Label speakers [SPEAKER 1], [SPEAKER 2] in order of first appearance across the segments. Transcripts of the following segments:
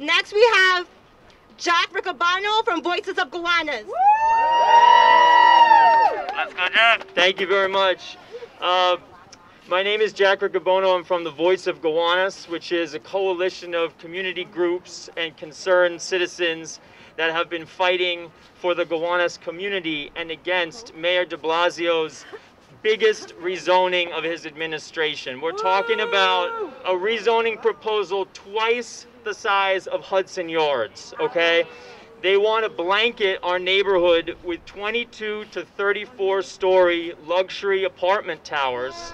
[SPEAKER 1] Next, we have Jack Riccobono from Voices of Gowanus.
[SPEAKER 2] Let's go, Jack. Thank you very much. Uh, my name is Jack Riccobono. I'm from the Voice of Gowanus, which is a coalition of community groups and concerned citizens that have been fighting for the Gowanus community and against Mayor de Blasio's biggest rezoning of his administration. We're talking about a rezoning proposal twice the size of Hudson Yards, okay? They want to blanket our neighborhood with 22 to 34 story luxury apartment towers.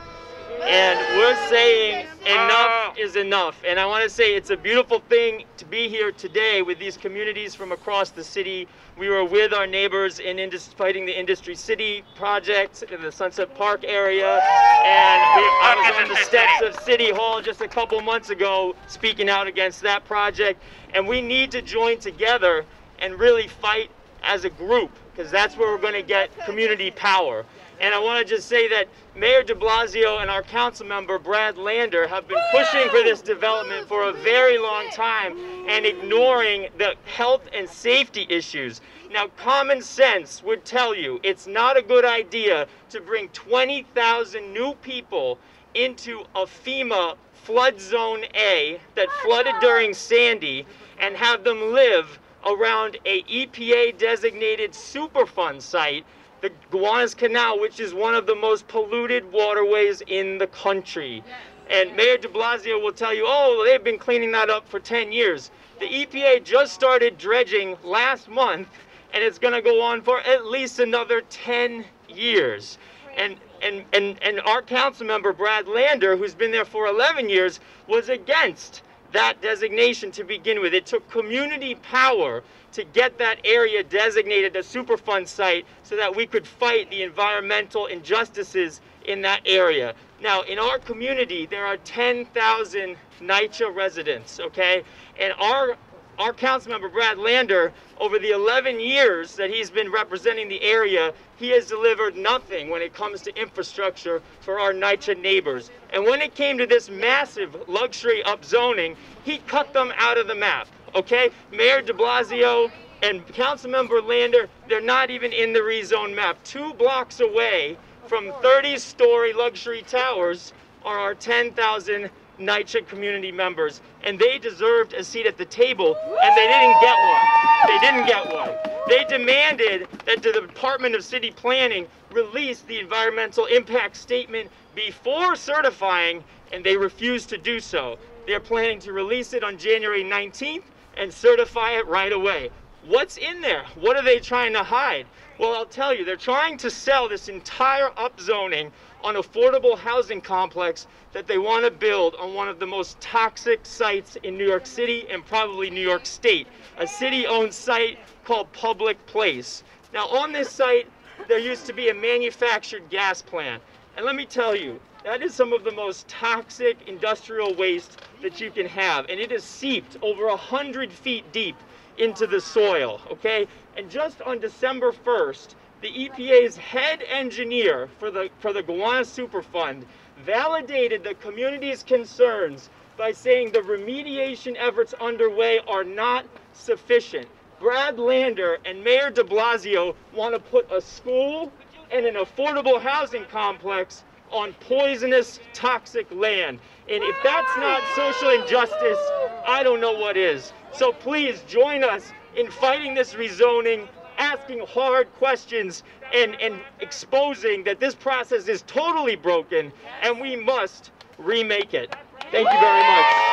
[SPEAKER 2] And we're saying enough is enough. And I want to say it's a beautiful thing to be here today with these communities from across the city. We were with our neighbors in fighting the Industry City project in the Sunset Park area. And we, I was on the steps of City Hall just a couple months ago speaking out against that project. And we need to join together and really fight as a group because that's where we're going to get community power. And I want to just say that Mayor de Blasio and our council member Brad Lander have been pushing for this development for a very long time and ignoring the health and safety issues. Now, common sense would tell you it's not a good idea to bring 20,000 new people into a FEMA flood zone A that oh, flooded during Sandy and have them live around a EPA designated Superfund site the Gowanus Canal, which is one of the most polluted waterways in the country. And Mayor de Blasio will tell you, oh, they've been cleaning that up for 10 years. The EPA just started dredging last month, and it's going to go on for at least another 10 years. And, and, and, and our council member, Brad Lander, who's been there for 11 years, was against that designation to begin with. It took community power to get that area designated a Superfund site so that we could fight the environmental injustices in that area. Now, in our community, there are 10,000 NYCHA residents, okay? And our our council member Brad Lander, over the 11 years that he's been representing the area, he has delivered nothing when it comes to infrastructure for our NYCHA neighbors. And when it came to this massive luxury upzoning, he cut them out of the map, okay? Mayor de Blasio and council member Lander, they're not even in the rezone map. Two blocks away from 30-story luxury towers are our 10,000 NYCHA community members, and they deserved a seat at the table, and they didn't get one. They didn't get one. They demanded that the Department of City Planning release the environmental impact statement before certifying, and they refused to do so. They're planning to release it on January 19th and certify it right away. What's in there? What are they trying to hide? Well, I'll tell you, they're trying to sell this entire upzoning on affordable housing complex that they want to build on one of the most toxic sites in New York City and probably New York State, a city-owned site called Public Place. Now on this site, there used to be a manufactured gas plant. And let me tell you, that is some of the most toxic industrial waste that you can have. And it is seeped over a hundred feet deep into the soil, okay? And just on December 1st, the EPA's head engineer for the, for the Gowanus Superfund validated the community's concerns by saying the remediation efforts underway are not sufficient. Brad Lander and Mayor de Blasio want to put a school and an affordable housing complex on poisonous, toxic land. And if that's not social injustice, I don't know what is. So please join us in fighting this rezoning asking hard questions and, and exposing that this process is totally broken and we must remake it. Thank you very much.